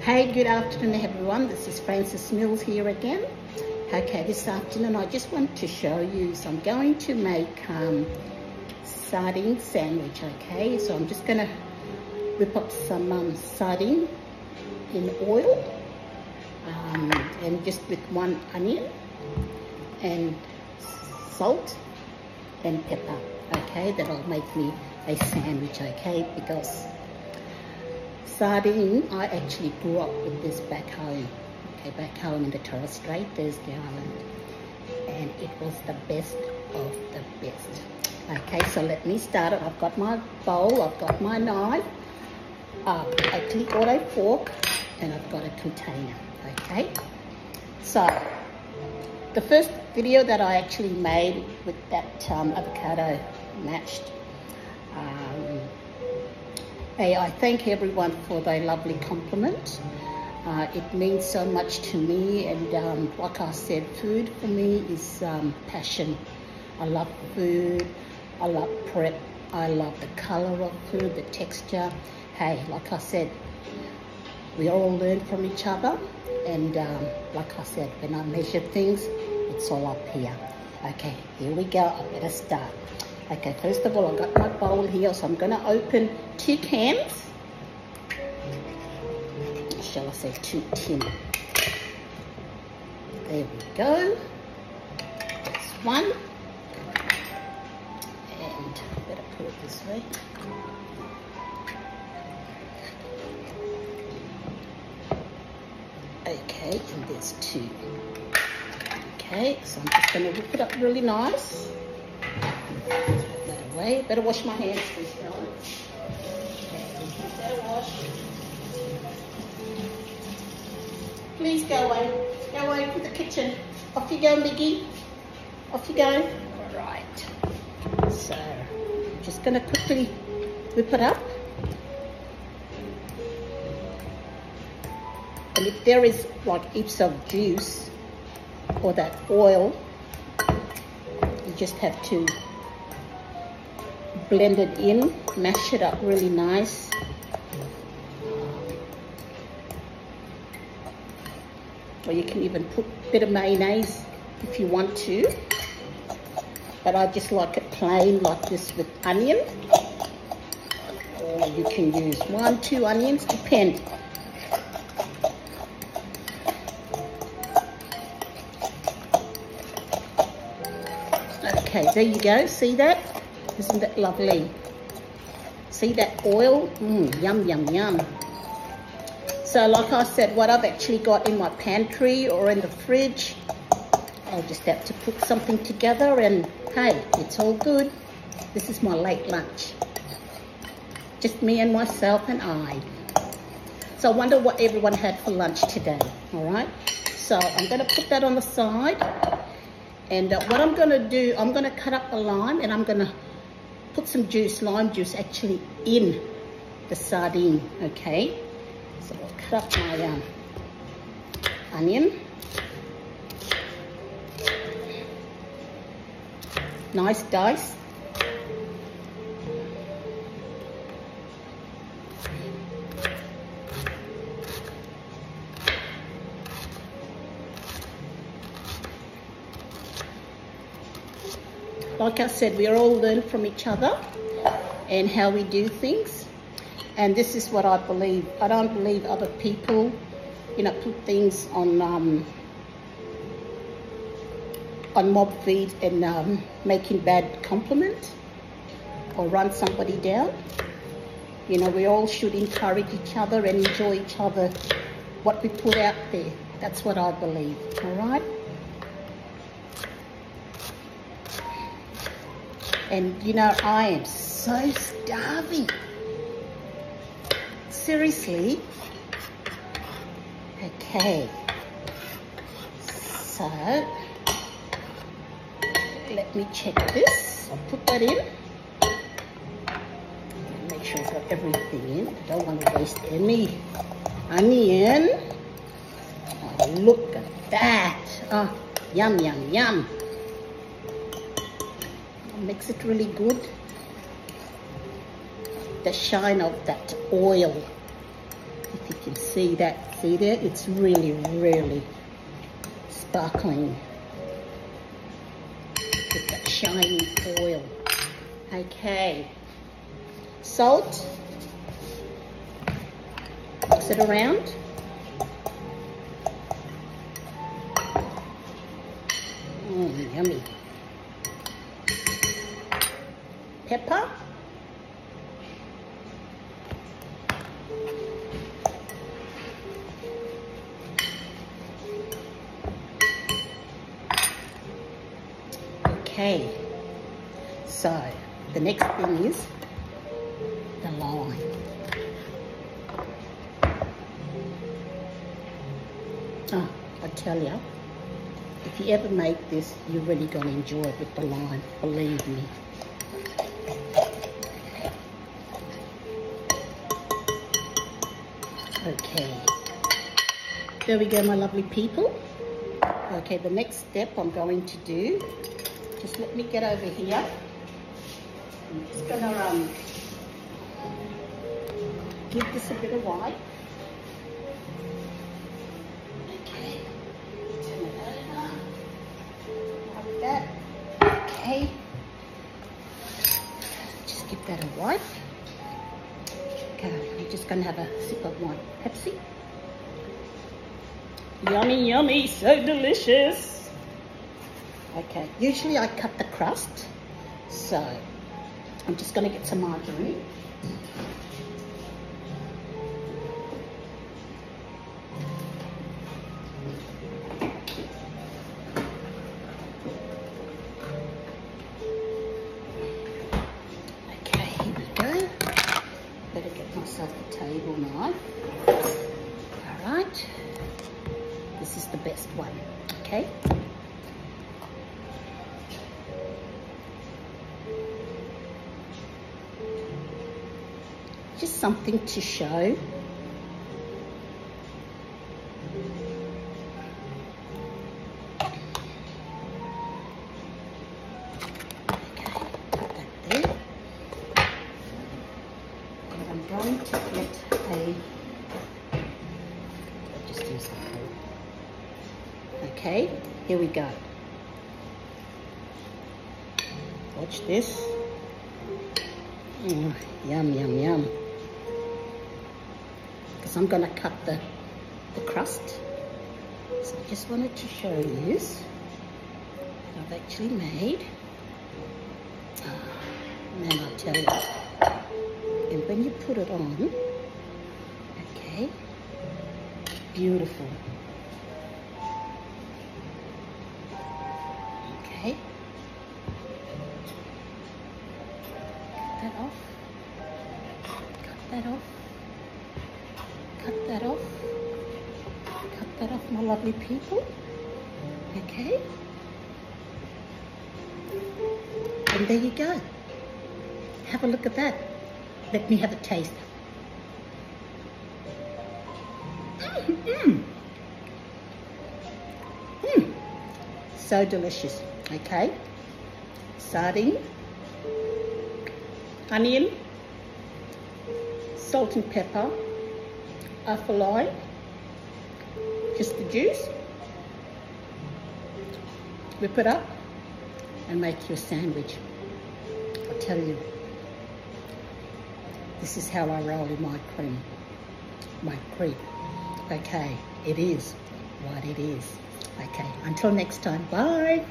Hey, good afternoon everyone. This is Frances Mills here again. Okay, this afternoon I just want to show you, so I'm going to make um, sardine sandwich, okay? So I'm just gonna rip up some um, sardine in oil um, and just with one onion and salt and pepper, okay? That'll make me a sandwich, okay? Because sardine, I actually grew up with this back home. Okay, back home in the Torres Strait, there's the island. And it was the best of the best. Okay, so let me start it. I've got my bowl, I've got my knife, uh, actually got a fork, and I've got a container. Okay, so the first video that I actually made with that um, avocado mashed um, Hey, I thank everyone for their lovely compliment. Uh, it means so much to me and um, like I said, food for me is um, passion. I love food, I love prep, I love the colour of food, the texture. Hey, like I said, we all learn from each other and um, like I said, when I measure things, it's all up here. Okay, here we go, I better start. Okay, first of all, I've got my bowl here, so I'm going to open two cans. Shall I say two tin? There we go. That's one. And better put it this way. Okay, and there's two. Okay, so I'm just going to whip it up really nice away. Better wash my hands first, Better wash. Please go away. Go away to the kitchen. Off you go, Miggy. Off you go. All right. So, I'm just going to quickly whip it up. And if there is like heaps of juice or that oil, you just have to blend it in, mash it up really nice. Or you can even put a bit of mayonnaise if you want to. But I just like it plain like this with onion. Or you can use one, two onions, depend. Okay, there you go. See that? Isn't that lovely? See that oil? Mmm, yum, yum, yum. So like I said, what I've actually got in my pantry or in the fridge, I'll just have to put something together and hey, it's all good. This is my late lunch. Just me and myself and I. So I wonder what everyone had for lunch today, all right? So I'm gonna put that on the side. And uh, what I'm gonna do, I'm gonna cut up the lime and I'm gonna put some juice, lime juice actually in the sardine, okay? So I'll cut up my um, onion. Nice dice. Like I said, we all learn from each other and how we do things. And this is what I believe. I don't believe other people, you know, put things on um, on mob feed and um, making bad compliment or run somebody down. You know, we all should encourage each other and enjoy each other, what we put out there. That's what I believe, all right? And you know, I am so starving. Seriously. Okay. So, let me check this. I'll put that in. Make sure I've got everything in. I don't want to waste any onion. Oh, look at that. Oh, yum, yum, yum makes it really good. The shine of that oil, if you can see that. See there? It's really, really sparkling with that shiny oil Okay. Salt. Mix it around. Mmm, yummy. Pepper. Okay, so the next thing is the lime. Oh, ah, I tell you, if you ever make this, you're really going to enjoy it with the lime, believe me. Okay, there we go, my lovely people. Okay, the next step I'm going to do, just let me get over here. I'm just gonna um, give this a bit of white. Okay, that. Okay, just give that a wipe. Just gonna have a sip of my Pepsi. Yummy, yummy, so delicious. Okay, usually I cut the crust, so I'm just to get some margarine. Myself a table knife. All right. This is the best one, okay? Just something to show. I'm to get a just use. Okay, here we go. Watch this. Mm, yum, yum, yum. Because I'm going to cut the, the crust. So I just wanted to show you this. I've actually made. And then I'll tell you. Put it on, okay, beautiful. Okay. Cut that off. Cut that off. Cut that off. Cut that off, my lovely people. Okay. And there you go. Have a look at that. Let me have a taste. Mmm. Mmm. So delicious. Okay. Sardine. Onion. Salt and pepper. Lime. Just the juice. Whip it up and make your sandwich. I'll tell you, this is how I roll in my cream. My cream. Okay, it is what it is. Okay, until next time, bye.